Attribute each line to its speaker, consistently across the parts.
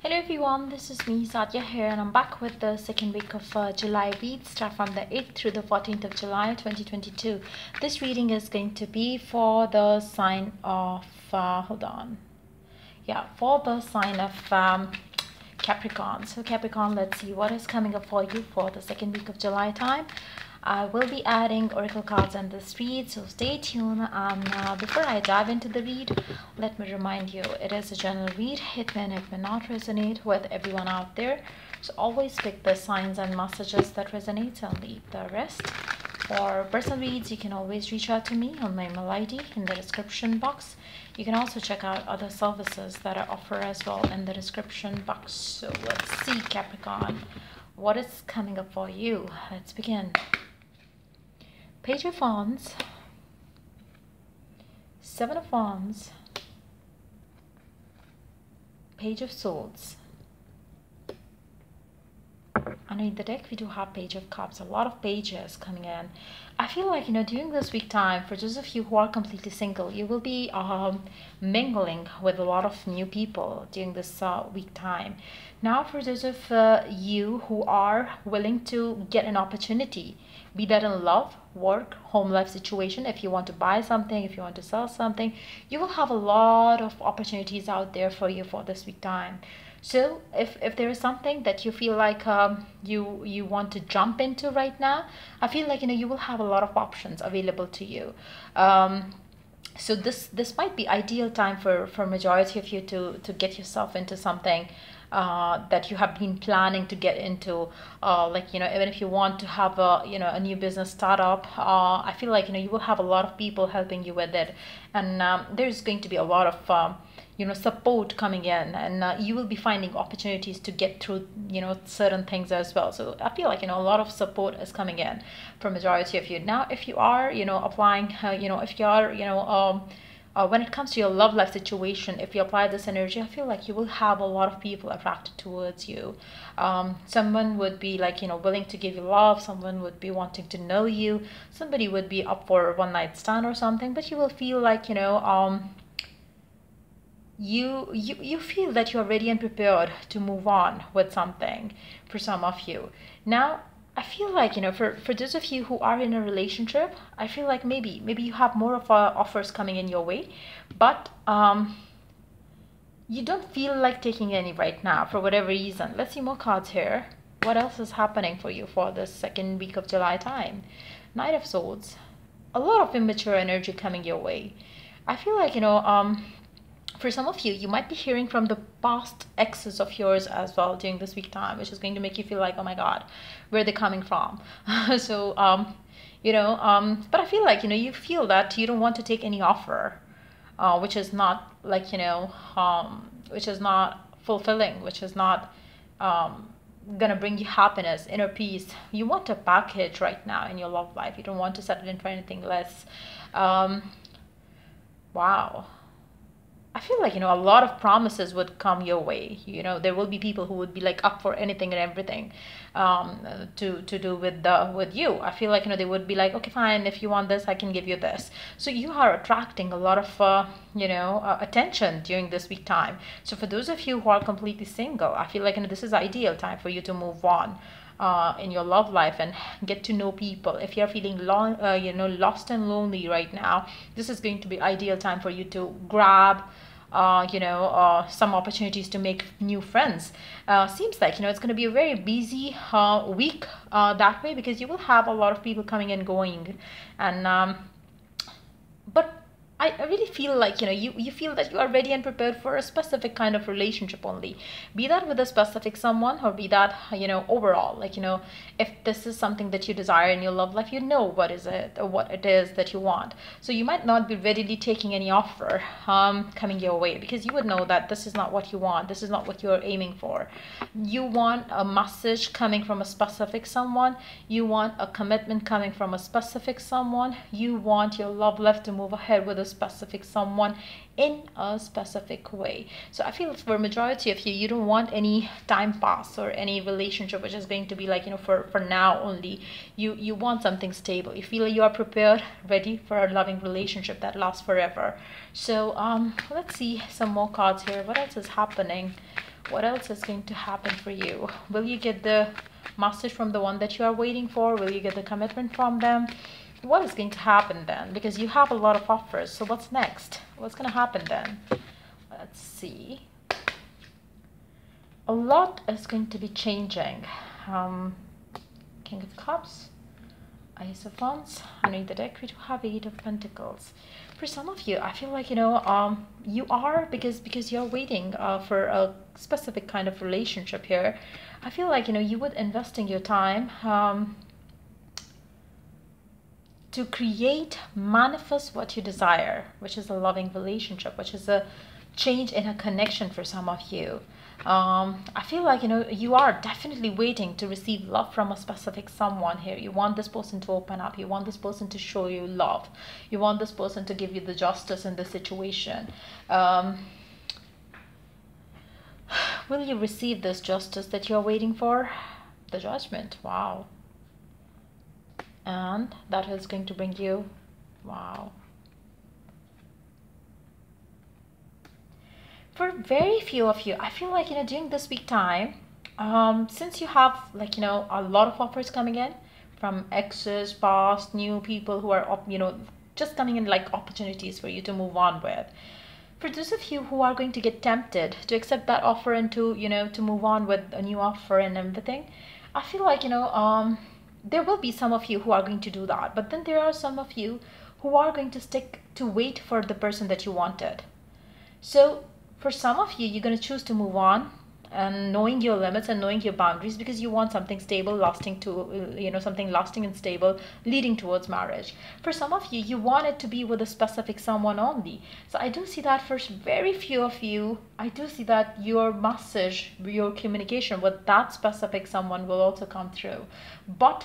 Speaker 1: Hello everyone, this is me Sadia here and I'm back with the second week of uh, July read start from the 8th through the 14th of July 2022. This reading is going to be for the sign of, uh, hold on, yeah, for the sign of um, Capricorn. So Capricorn, let's see what is coming up for you for the second week of July time. I will be adding oracle cards in this read, so stay tuned. And uh, before I dive into the read, let me remind you, it is a general read. It may, it may not resonate with everyone out there. So always pick the signs and messages that resonate and leave the rest. For personal reads, you can always reach out to me on my email ID in the description box. You can also check out other services that I offer as well in the description box. So let's see, Capricorn, what is coming up for you? Let's begin. Page of Wands, Seven of Wands, Page of Swords. Underneath the deck, we do have Page of Cups, a lot of pages coming in. I feel like, you know, during this week time, for those of you who are completely single, you will be um, mingling with a lot of new people during this uh, week time. Now, for those of uh, you who are willing to get an opportunity, be that in love, work, home life situation, if you want to buy something, if you want to sell something, you will have a lot of opportunities out there for you for this week time. So if, if there is something that you feel like um, you you want to jump into right now, I feel like you know you will have a lot of options available to you. Um, so this this might be ideal time for for majority of you to to get yourself into something uh, that you have been planning to get into uh, like you know even if you want to have a you know a new business startup uh, i feel like you know you will have a lot of people helping you with it. And um, there's going to be a lot of um, you know support coming in and uh, you will be finding opportunities to get through you know certain things as well so i feel like you know a lot of support is coming in from majority of you now if you are you know applying uh, you know if you are you know um, uh, when it comes to your love life situation, if you apply this energy, I feel like you will have a lot of people attracted towards you. Um, someone would be like, you know, willing to give you love. Someone would be wanting to know you. Somebody would be up for a one night stand or something, but you will feel like, you know, um, you, you you feel that you're ready and prepared to move on with something for some of you. Now, I feel like you know for for those of you who are in a relationship, I feel like maybe maybe you have more of uh, offers coming in your way, but um, you don't feel like taking any right now for whatever reason. Let's see more cards here. What else is happening for you for the second week of July time? Knight of Swords, a lot of immature energy coming your way. I feel like you know um for some of you, you might be hearing from the past exes of yours as well during this week time, which is going to make you feel like, oh my God, where are they coming from? so, um, you know, um, but I feel like, you know, you feel that you don't want to take any offer, uh, which is not like, you know, um, which is not fulfilling, which is not um, gonna bring you happiness, inner peace. You want a package right now in your love life. You don't want to settle in for anything less. Um, wow like you know a lot of promises would come your way. You know there will be people who would be like up for anything and everything um, to to do with the with you. I feel like you know they would be like, okay, fine, if you want this, I can give you this. So you are attracting a lot of uh, you know uh, attention during this week time. So for those of you who are completely single, I feel like you know this is ideal time for you to move on. Uh, in your love life and get to know people if you're feeling long uh, you know lost and lonely right now this is going to be ideal time for you to grab uh, you know, uh, some opportunities to make new friends. Uh, seems like, you know, it's going to be a very busy uh, week uh, that way because you will have a lot of people coming and going. And, um, I, I really feel like you know you, you feel that you are ready and prepared for a specific kind of relationship only. Be that with a specific someone or be that you know overall like you know if this is something that you desire in your love life you know what is it or what it is that you want. So you might not be readily taking any offer um, coming your way because you would know that this is not what you want. This is not what you're aiming for. You want a message coming from a specific someone. You want a commitment coming from a specific someone. You want your love life to move ahead with a specific someone in a specific way. So i feel for majority of you you don't want any time pass or any relationship which is going to be like you know for for now only. You you want something stable. You feel you are prepared ready for a loving relationship that lasts forever. So um let's see some more cards here. What else is happening? What else is going to happen for you? Will you get the message from the one that you are waiting for? Will you get the commitment from them what is going to happen then? Because you have a lot of offers so what's next? What's going to happen then? Let's see. A lot is going to be changing. Um, king of cups ace of wands underneath the deck we do have eight of pentacles. For some of you i feel like you know um you are because because you're waiting uh, for a specific kind of relationship here i feel like you know you would investing your time um to create manifest what you desire which is a loving relationship which is a change in a connection for some of you um, I feel like you know you are definitely waiting to receive love from a specific someone here. You want this person to open up. You want this person to show you love. You want this person to give you the justice in the situation. Um, will you receive this justice that you're waiting for? The judgment. Wow. And that is going to bring you. Wow. for very few of you, I feel like, you know, during this week time, um, since you have like, you know, a lot of offers coming in from exes, past, new people who are, you know, just coming in like opportunities for you to move on with. For those of you who are going to get tempted to accept that offer and to, you know, to move on with a new offer and everything, I feel like, you know, um, there will be some of you who are going to do that. But then there are some of you who are going to stick to wait for the person that you wanted. So for some of you, you're going to choose to move on and knowing your limits and knowing your boundaries because you want something stable lasting to you know something lasting and stable leading towards marriage for some of you you want it to be with a specific someone only so i do see that for very few of you i do see that your message your communication with that specific someone will also come through but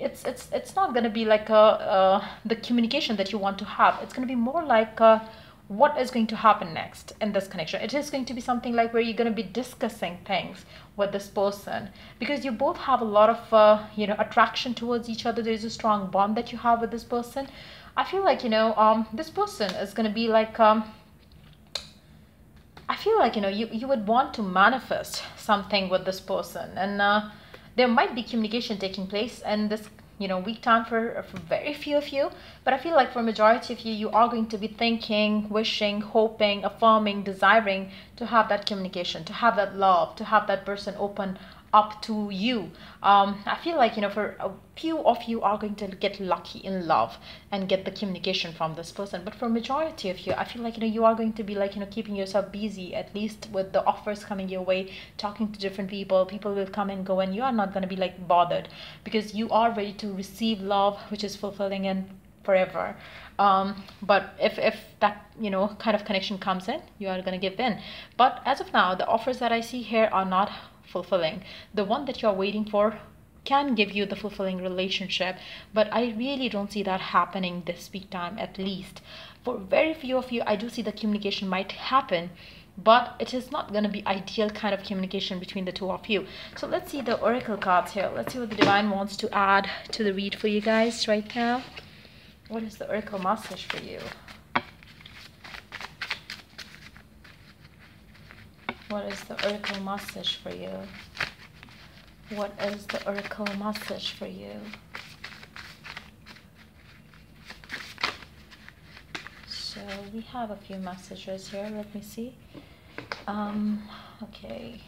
Speaker 1: it's it's it's not going to be like a, uh, the communication that you want to have. It's going to be more like a, what is going to happen next in this connection? It is going to be something like where you're going to be discussing things with this person. Because you both have a lot of uh, you know attraction towards each other. There's a strong bond that you have with this person. I feel like you know um, this person is going to be like um, i feel like you know you, you would want to manifest something with this person. And uh, there might be communication taking place and this you know week time for, for very few of you but i feel like for majority of you you are going to be thinking wishing hoping affirming desiring to have that communication to have that love to have that person open up to you. Um, I feel like, you know, for a few of you are going to get lucky in love and get the communication from this person. But for majority of you, I feel like, you know, you are going to be like, you know, keeping yourself busy, at least with the offers coming your way, talking to different people. People will come and go and you are not going to be like bothered because you are ready to receive love, which is fulfilling and forever. Um, but if, if that you know kind of connection comes in you are going to give in but as of now the offers that i see here are not fulfilling. The one that you're waiting for can give you the fulfilling relationship, but I really don't see that happening this week time at least. For very few of you, I do see the communication might happen, but it is not going to be ideal kind of communication between the two of you. So let's see the oracle cards here. Let's see what the divine wants to add to the read for you guys right now. What is the oracle message for you? What is the oracle message for you? What is the oracle message for you? So we have a few messages here. Let me see. Um, okay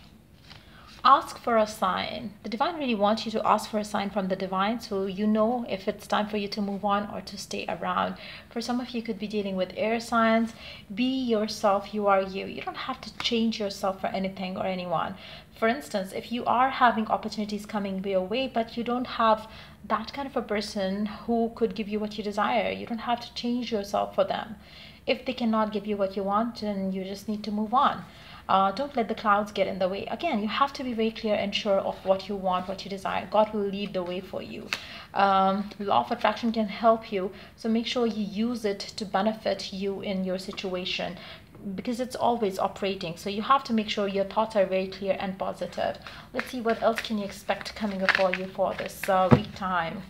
Speaker 1: ask for a sign. The divine really wants you to ask for a sign from the divine so you know if it's time for you to move on or to stay around. For some of you could be dealing with air signs. Be yourself, you are you. You don't have to change yourself for anything or anyone. For instance, if you are having opportunities coming your way but you don't have that kind of a person who could give you what you desire, you don't have to change yourself for them. If they cannot give you what you want, then you just need to move on. Uh, don't let the clouds get in the way. Again, you have to be very clear and sure of what you want, what you desire. God will lead the way for you. Um, law of attraction can help you, so make sure you use it to benefit you in your situation because it's always operating so you have to make sure your thoughts are very clear and positive let's see what else can you expect coming up for you for this uh, week time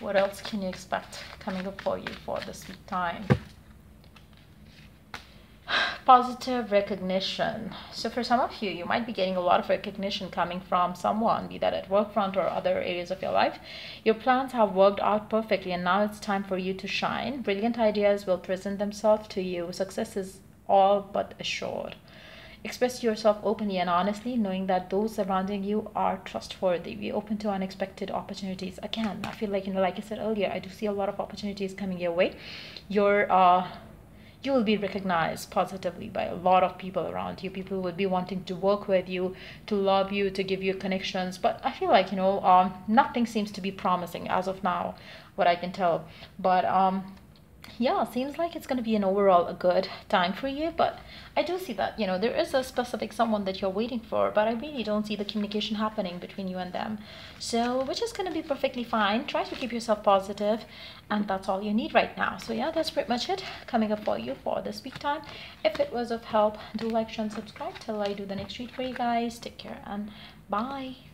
Speaker 1: what else can you expect coming up for you for this week time positive recognition. So for some of you you might be getting a lot of recognition coming from someone be that at work front or other areas of your life. Your plans have worked out perfectly and now it's time for you to shine. Brilliant ideas will present themselves to you. Success is all but assured. Express yourself openly and honestly knowing that those surrounding you are trustworthy. Be open to unexpected opportunities. Again i feel like you know like i said earlier i do see a lot of opportunities coming your way. Your uh you will be recognized positively by a lot of people around you. People will be wanting to work with you, to love you, to give you connections. But I feel like, you know, um, nothing seems to be promising as of now, what I can tell. But um, yeah seems like it's going to be an overall a good time for you but i do see that you know there is a specific someone that you're waiting for but i really don't see the communication happening between you and them. So which is going to be perfectly fine. Try to keep yourself positive and that's all you need right now. So yeah that's pretty much it coming up for you for this week time. If it was of help do like share and subscribe. Till i do the next read for you guys. Take care and bye